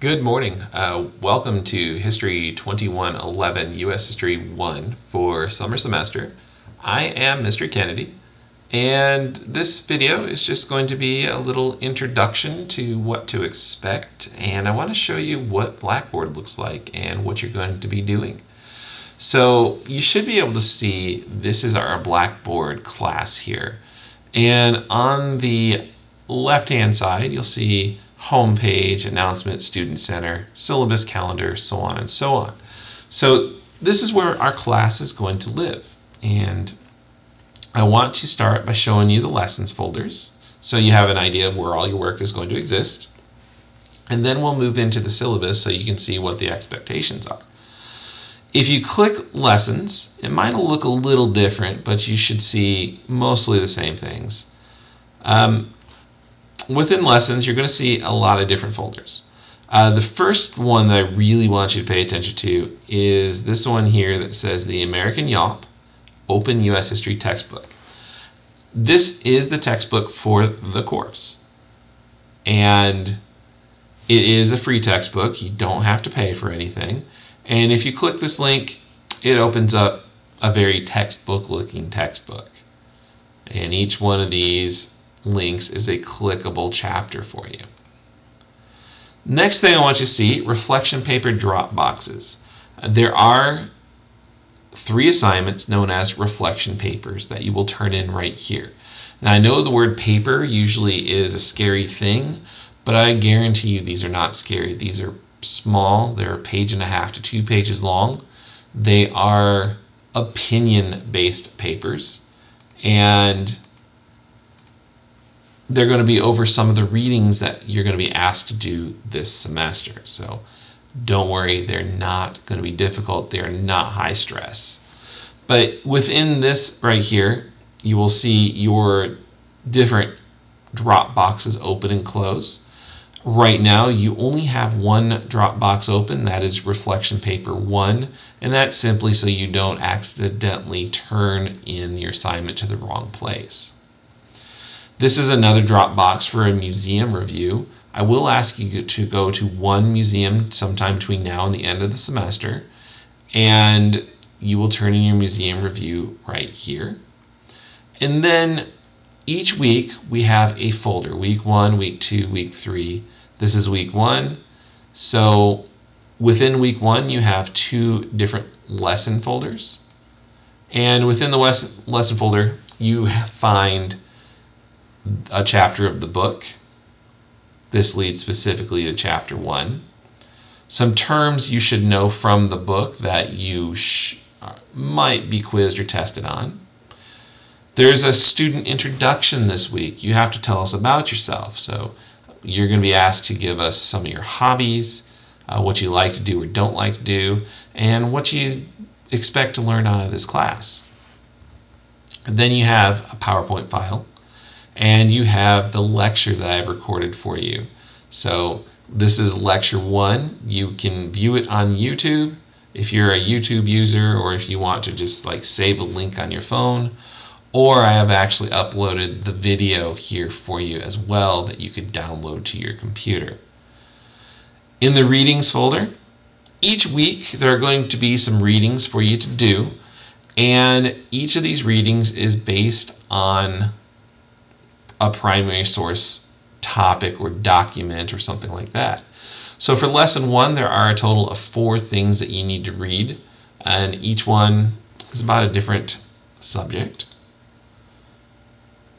Good morning. Uh, welcome to History 2111, U.S. History 1 for summer semester. I am Mr. Kennedy, and this video is just going to be a little introduction to what to expect, and I want to show you what Blackboard looks like and what you're going to be doing. So you should be able to see this is our Blackboard class here. And on the left-hand side, you'll see home page, announcement, student center, syllabus calendar, so on and so on. So this is where our class is going to live. And I want to start by showing you the lessons folders so you have an idea of where all your work is going to exist. And then we'll move into the syllabus so you can see what the expectations are. If you click lessons, it might look a little different, but you should see mostly the same things. Um, within lessons, you're going to see a lot of different folders. Uh, the first one that I really want you to pay attention to is this one here that says the American Yawp Open U.S. History Textbook. This is the textbook for the course. And it is a free textbook. You don't have to pay for anything. And if you click this link, it opens up a very textbook looking textbook. And each one of these links is a clickable chapter for you. Next thing I want you to see, reflection paper drop boxes. Uh, there are three assignments known as reflection papers that you will turn in right here. Now I know the word paper usually is a scary thing, but I guarantee you these are not scary. These are small, they're a page and a half to two pages long. They are opinion based papers and they're going to be over some of the readings that you're going to be asked to do this semester. So don't worry, they're not going to be difficult. They're not high stress. But within this right here, you will see your different drop boxes open and close. Right now, you only have one drop box open, that is reflection paper one, and that's simply so you don't accidentally turn in your assignment to the wrong place. This is another Dropbox for a museum review. I will ask you to go to one museum sometime between now and the end of the semester, and you will turn in your museum review right here. And then each week we have a folder week one, week two, week three. This is week one. So within week one, you have two different lesson folders. And within the lesson folder, you find a chapter of the book. This leads specifically to chapter one. Some terms you should know from the book that you uh, might be quizzed or tested on. There's a student introduction this week. You have to tell us about yourself. So you're going to be asked to give us some of your hobbies, uh, what you like to do or don't like to do, and what you expect to learn out of this class. And then you have a PowerPoint file and you have the lecture that I've recorded for you. So this is lecture one. You can view it on YouTube if you're a YouTube user or if you want to just like save a link on your phone. Or I have actually uploaded the video here for you as well that you could download to your computer. In the readings folder, each week there are going to be some readings for you to do and each of these readings is based on a primary source topic or document or something like that. So for lesson one, there are a total of four things that you need to read, and each one is about a different subject.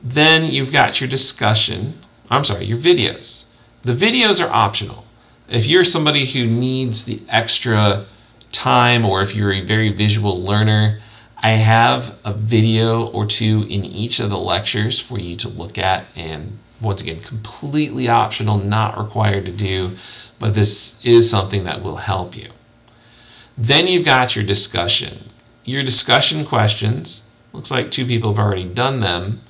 Then you've got your discussion, I'm sorry, your videos. The videos are optional. If you're somebody who needs the extra time or if you're a very visual learner, I have a video or two in each of the lectures for you to look at and once again completely optional not required to do but this is something that will help you. Then you've got your discussion. Your discussion questions looks like two people have already done them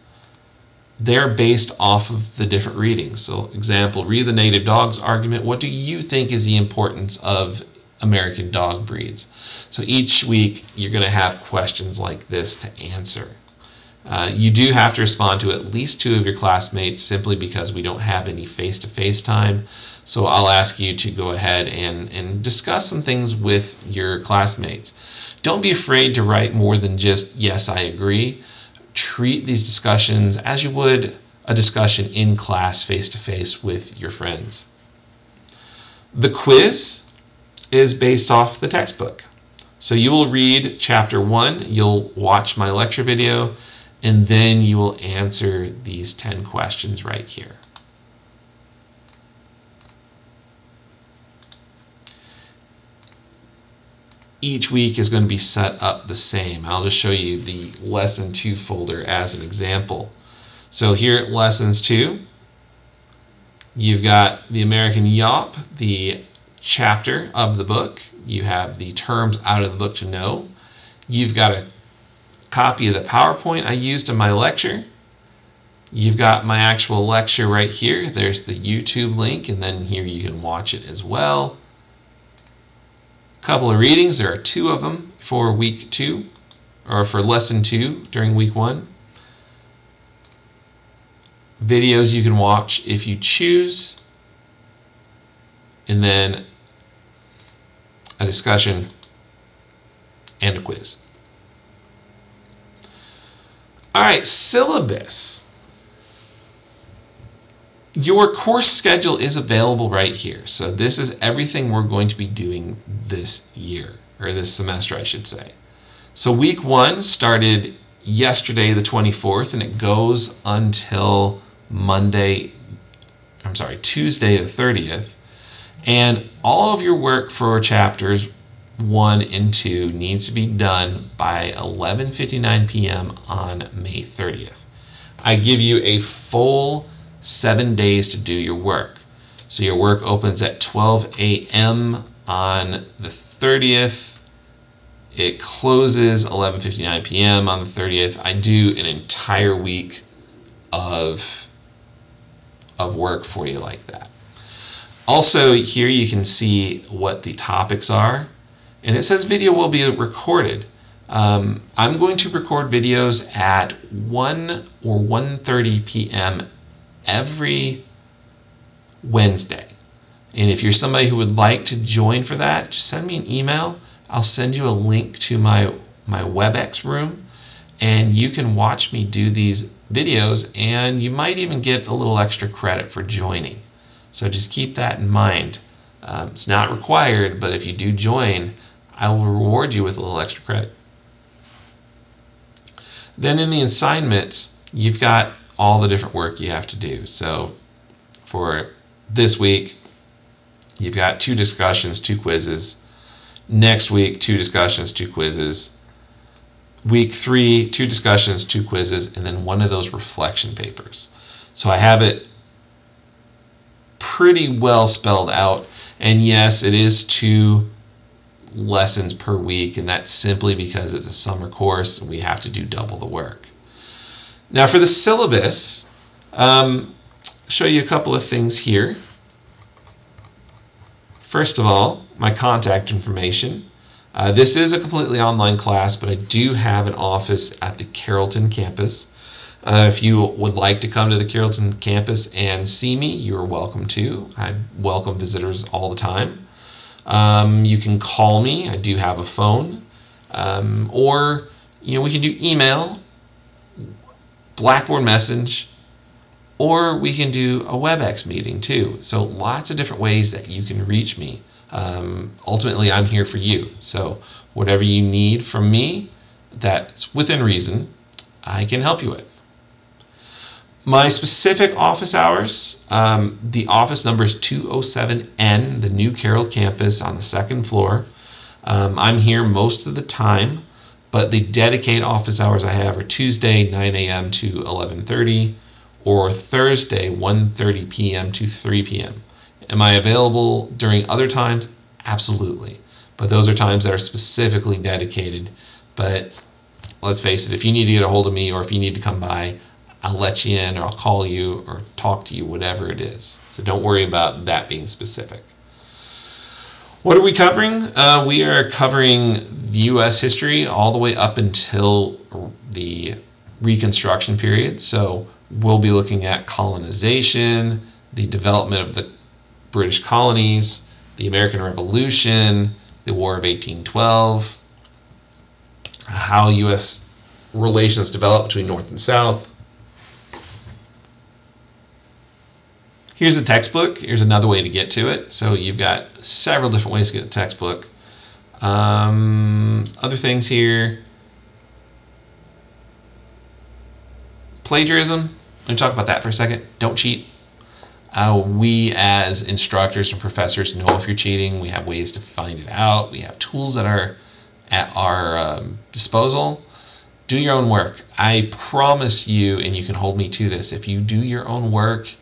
they're based off of the different readings. So example read the native dogs argument. What do you think is the importance of American dog breeds. So each week you're going to have questions like this to answer. Uh, you do have to respond to at least two of your classmates simply because we don't have any face to face time. So I'll ask you to go ahead and, and discuss some things with your classmates. Don't be afraid to write more than just, yes, I agree. Treat these discussions as you would a discussion in class face to face with your friends. The quiz is based off the textbook. So you will read chapter one, you'll watch my lecture video, and then you will answer these 10 questions right here. Each week is going to be set up the same. I'll just show you the lesson 2 folder as an example. So here at lessons 2, you've got the American Yawp, the chapter of the book. You have the terms out of the book to know. You've got a copy of the PowerPoint I used in my lecture. You've got my actual lecture right here. There's the YouTube link, and then here you can watch it as well. A couple of readings. There are two of them for week two, or for lesson two during week one. Videos you can watch if you choose. And then discussion and a quiz. All right, syllabus. Your course schedule is available right here. So this is everything we're going to be doing this year, or this semester, I should say. So week one started yesterday, the 24th, and it goes until Monday, I'm sorry, Tuesday, the 30th. And all of your work for chapters 1 and 2 needs to be done by 11:59 p.m. on May 30th. I give you a full 7 days to do your work. So your work opens at 12 a.m. on the 30th. It closes 11:59 p.m. on the 30th. I do an entire week of of work for you like that. Also, here you can see what the topics are and it says video will be recorded. Um, I'm going to record videos at 1 or 1.30 p.m. every Wednesday. And if you're somebody who would like to join for that, just send me an email. I'll send you a link to my, my WebEx room and you can watch me do these videos and you might even get a little extra credit for joining. So just keep that in mind. Um, it's not required, but if you do join, I will reward you with a little extra credit. Then in the assignments, you've got all the different work you have to do. So for this week, you've got two discussions, two quizzes. Next week, two discussions, two quizzes. Week three, two discussions, two quizzes, and then one of those reflection papers. So I have it pretty well spelled out. And yes, it is two lessons per week, and that's simply because it's a summer course and we have to do double the work. Now, for the syllabus, um, show you a couple of things here. First of all, my contact information. Uh, this is a completely online class, but I do have an office at the Carrollton campus. Uh, if you would like to come to the Carrollton campus and see me, you're welcome to. I welcome visitors all the time. Um, you can call me. I do have a phone. Um, or, you know, we can do email, Blackboard message, or we can do a WebEx meeting too. So lots of different ways that you can reach me. Um, ultimately, I'm here for you. So whatever you need from me that's within reason, I can help you with. My specific office hours, um, the office number is 207N, the new Carroll campus on the second floor. Um, I'm here most of the time, but the dedicated office hours I have are Tuesday 9 a.m. to 11:30 or Thursday 1:30 p.m. to 3 p.m. Am I available during other times? Absolutely. But those are times that are specifically dedicated. But let's face it, if you need to get a hold of me or if you need to come by, I'll let you in or I'll call you or talk to you, whatever it is. So don't worry about that being specific. What are we covering? Uh, we are covering U.S. history all the way up until the Reconstruction period. So we'll be looking at colonization, the development of the British colonies, the American Revolution, the War of 1812, how U.S. relations developed between North and South. Here's a textbook. Here's another way to get to it. So you've got several different ways to get a textbook. Um, other things here. Plagiarism. Let me talk about that for a second. Don't cheat. Uh, we as instructors and professors know if you're cheating. We have ways to find it out. We have tools that are at our um, disposal. Do your own work. I promise you, and you can hold me to this, if you do your own work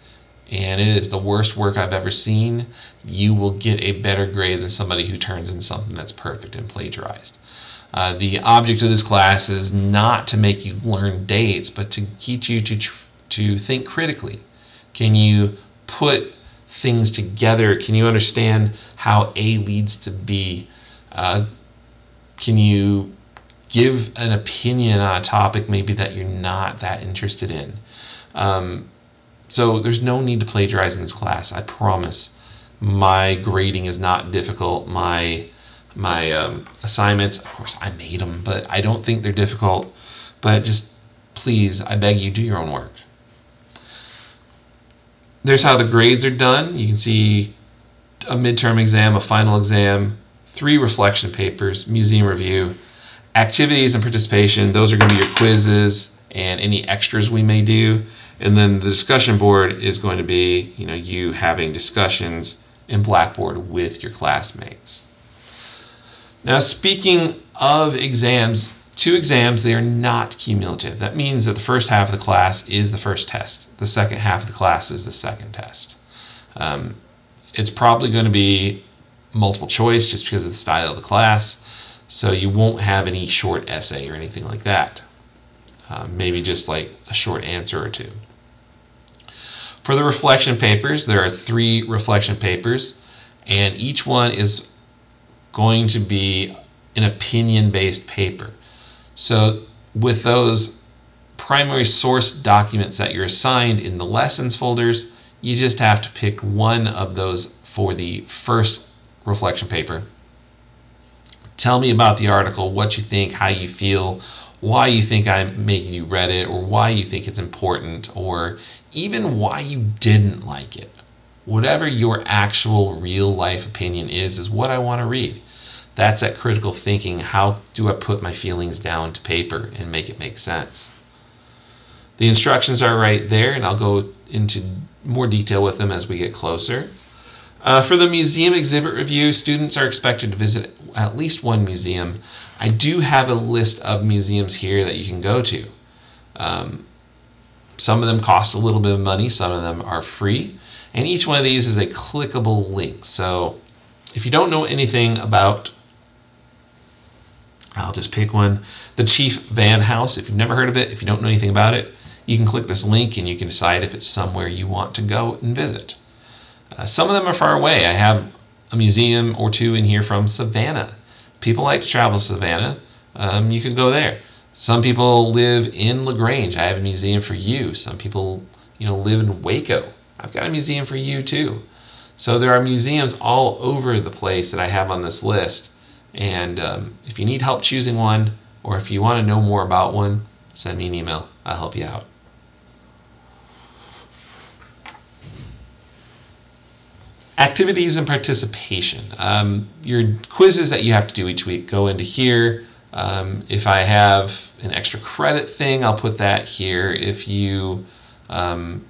and it is the worst work I've ever seen, you will get a better grade than somebody who turns in something that's perfect and plagiarized. Uh, the object of this class is not to make you learn dates, but to teach you to, to think critically. Can you put things together? Can you understand how A leads to B? Uh, can you give an opinion on a topic maybe that you're not that interested in? Um, so there's no need to plagiarize in this class. I promise. My grading is not difficult. My my um, assignments, of course, I made them, but I don't think they're difficult. But just please, I beg you, do your own work. There's how the grades are done. You can see a midterm exam, a final exam, three reflection papers, museum review, activities and participation. Those are going to be your quizzes and any extras we may do. And then the discussion board is going to be, you know, you having discussions in Blackboard with your classmates. Now, speaking of exams, two exams, they are not cumulative. That means that the first half of the class is the first test. The second half of the class is the second test. Um, it's probably going to be multiple choice just because of the style of the class. So you won't have any short essay or anything like that. Uh, maybe just like a short answer or two. For the reflection papers, there are three reflection papers, and each one is going to be an opinion based paper. So, with those primary source documents that you're assigned in the lessons folders, you just have to pick one of those for the first reflection paper. Tell me about the article, what you think, how you feel, why you think I'm making you read it, or why you think it's important, or even why you didn't like it. Whatever your actual real life opinion is, is what I want to read. That's that critical thinking. How do I put my feelings down to paper and make it make sense? The instructions are right there, and I'll go into more detail with them as we get closer. Uh, for the museum exhibit review, students are expected to visit at least one museum. I do have a list of museums here that you can go to. Um, some of them cost a little bit of money, some of them are free, and each one of these is a clickable link. So if you don't know anything about, I'll just pick one, the Chief Vann House. If you've never heard of it, if you don't know anything about it, you can click this link and you can decide if it's somewhere you want to go and visit. Uh, some of them are far away. I have a museum or two in here from Savannah. People like to travel to Savannah. Um, you can go there. Some people live in LaGrange. I have a museum for you. Some people, you know, live in Waco. I've got a museum for you too. So there are museums all over the place that I have on this list. And um, if you need help choosing one, or if you want to know more about one, send me an email. I'll help you out. Activities and participation. Um, your quizzes that you have to do each week go into here. Um, if I have an extra credit thing, I'll put that here. If you, um,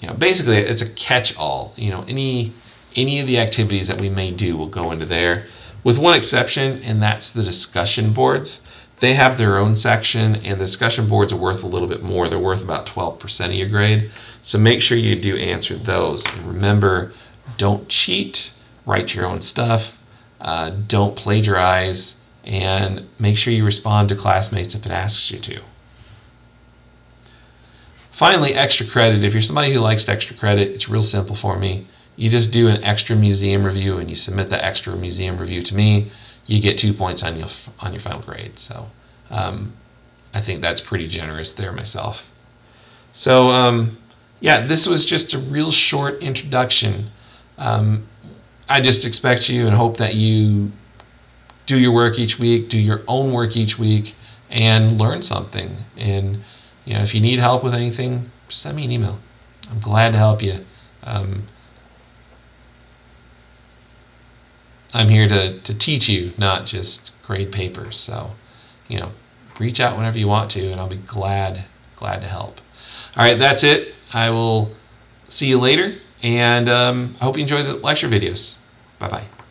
you know, basically it's a catch-all. You know, any any of the activities that we may do will go into there, with one exception, and that's the discussion boards. They have their own section, and the discussion boards are worth a little bit more. They're worth about 12% of your grade. So make sure you do answer those. And remember, don't cheat. Write your own stuff. Uh, don't plagiarize and make sure you respond to classmates if it asks you to. Finally, extra credit. If you're somebody who likes extra credit, it's real simple for me. You just do an extra museum review and you submit the extra museum review to me. You get two points on your on your final grade. So um, I think that's pretty generous there myself. So, um, yeah, this was just a real short introduction. Um, I just expect you and hope that you do your work each week, do your own work each week, and learn something. And you know, if you need help with anything, send me an email. I'm glad to help you. Um, I'm here to, to teach you, not just grade papers. So, you know, reach out whenever you want to, and I'll be glad glad to help. All right, that's it. I will see you later, and um, I hope you enjoy the lecture videos. Bye bye.